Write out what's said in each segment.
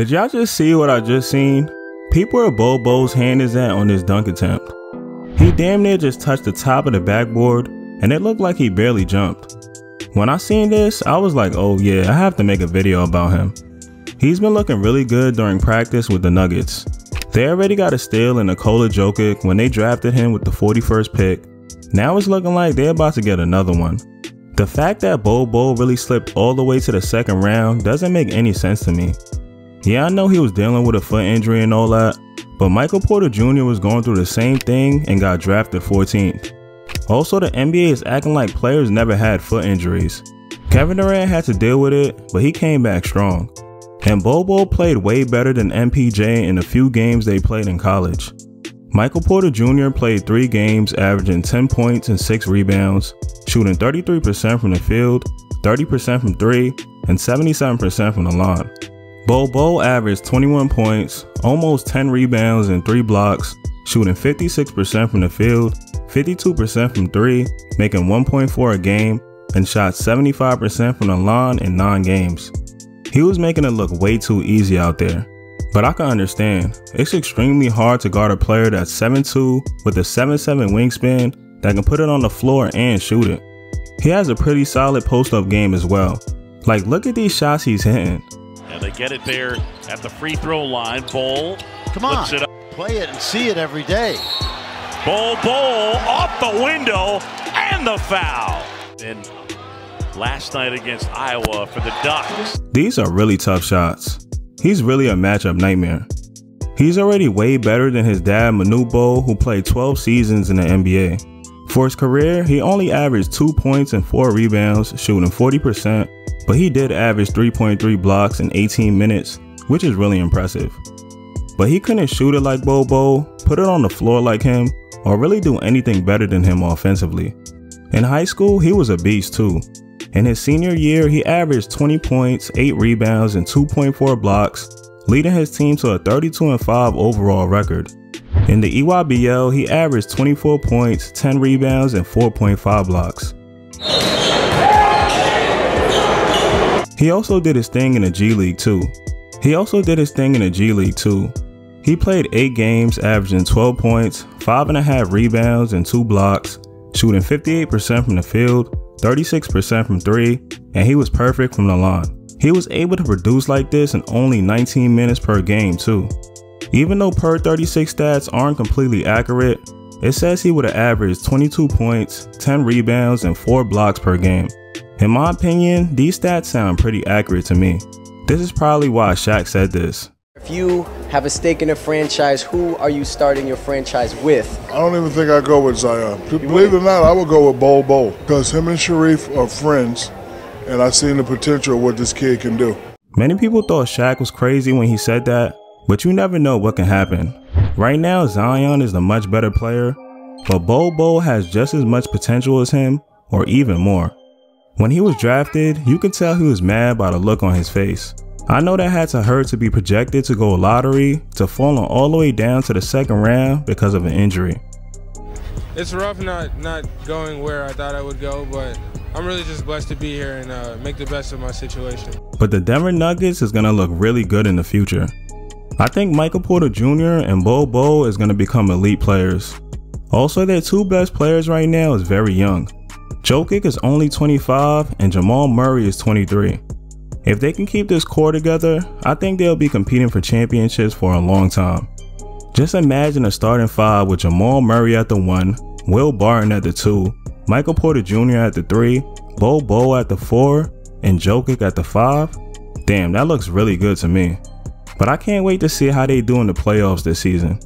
Did y'all just see what I just seen? Peep where Bol Bol's hand is at on this dunk attempt. He damn near just touched the top of the backboard and it looked like he barely jumped. When I seen this, I was like, oh yeah, I have to make a video about him. He's been looking really good during practice with the Nuggets. They already got a steal in Nikola Jokic when they drafted him with the 41st pick. Now it's looking like they're about to get another one. The fact that Bol really slipped all the way to the second round doesn't make any sense to me. Yeah, I know he was dealing with a foot injury and all that, but Michael Porter Jr. was going through the same thing and got drafted 14th. Also, the NBA is acting like players never had foot injuries. Kevin Durant had to deal with it, but he came back strong. And Bol played way better than MPJ in the few games they played in college. Michael Porter Jr. played 3 games averaging 10 points and 6 rebounds, shooting 33% from the field, 30% from 3, and 77% from the line. Bol averaged 21 points, almost 10 rebounds and 3 blocks, shooting 56% from the field, 52% from 3, making 1.4 a game, and shot 75% from the line in 9 games. He was making it look way too easy out there. But I can understand, it's extremely hard to guard a player that's 7'2 with a 7'7 wingspan that can put it on the floor and shoot it. He has a pretty solid post-up game as well. Like look at these shots he's hitting. And they get it there at the free throw line. Bol. Come on. It Play it and see it every day. Bol, Bol, off the window and the foul. And last night against Iowa for the Ducks. These are really tough shots. He's really a matchup nightmare. He's already way better than his dad Manute Bol who played 12 seasons in the NBA. For his career, he only averaged 2 points and 4 rebounds, shooting 40%, but he did average 3.3 blocks in 18 minutes, which is really impressive. But he couldn't shoot it like Bol, put it on the floor like him, or really do anything better than him offensively. In high school, he was a beast too. In his senior year, he averaged 20 points, 8 rebounds, and 2.4 blocks, leading his team to a 32 5 overall record. In the EYBL, he averaged 24 points, 10 rebounds, and 4.5 blocks. He also did his thing in the G League too. He also did his thing in the G League too. He played 8 games averaging 12 points, 5.5 rebounds, and 2 blocks, shooting 58% from the field, 36% from 3, and he was perfect from the line. He was able to produce like this in only 19 minutes per game too. Even though per 36 stats aren't completely accurate, it says he would have averaged 22 points, 10 rebounds, and 4 blocks per game. In my opinion, these stats sound pretty accurate to me. This is probably why Shaq said this. If you have a stake in a franchise, who are you starting your franchise with? I don't even think I go with Zion. Believe it or not, I would go with Bol Bol because him and Shareef are friends, and I've seen the potential of what this kid can do. Many people thought Shaq was crazy when he said that, but you never know what can happen. Right now, Zion is the much better player, but Bol Bol has just as much potential as him, or even more. When he was drafted, you could tell he was mad by the look on his face. I know that had to hurt to be projected to go lottery to falling all the way down to the second round because of an injury. It's rough not not going where I thought I would go, but I'm really just blessed to be here and uh, make the best of my situation. But the Denver Nuggets is gonna look really good in the future. I think Michael Porter Jr. and Bol Bol is gonna become elite players. Also, their two best players right now is very young. Jokic is only 25 and Jamal Murray is 23. If they can keep this core together, I think they'll be competing for championships for a long time. Just imagine a starting five with Jamal Murray at the 1, Will Barton at the 2, Michael Porter Jr. at the 3, Bol Bol at the 4, and Jokic at the 5. Damn, that looks really good to me. But I can't wait to see how they do in the playoffs this season.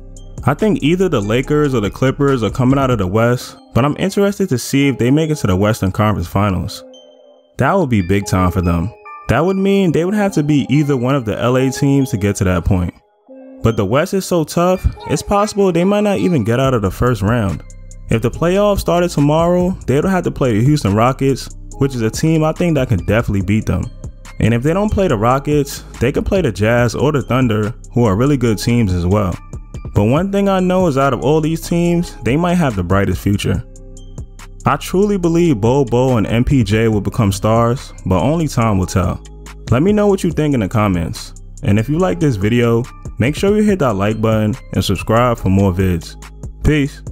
I think either the Lakers or the Clippers are coming out of the West, but I'm interested to see if they make it to the Western Conference Finals. That would be big time for them. That would mean they would have to be either one of the LA teams to get to that point. But the West is so tough, it's possible they might not even get out of the first round. If the playoffs started tomorrow, they would have to play the Houston Rockets, which is a team I think that can definitely beat them. And if they don't play the Rockets, they could play the Jazz or the Thunder, who are really good teams as well. But one thing I know is out of all these teams, they might have the brightest future. I truly believe Bol Bol and MPJ will become stars, but only time will tell. Let me know what you think in the comments. And if you like this video, make sure you hit that like button and subscribe for more vids. Peace.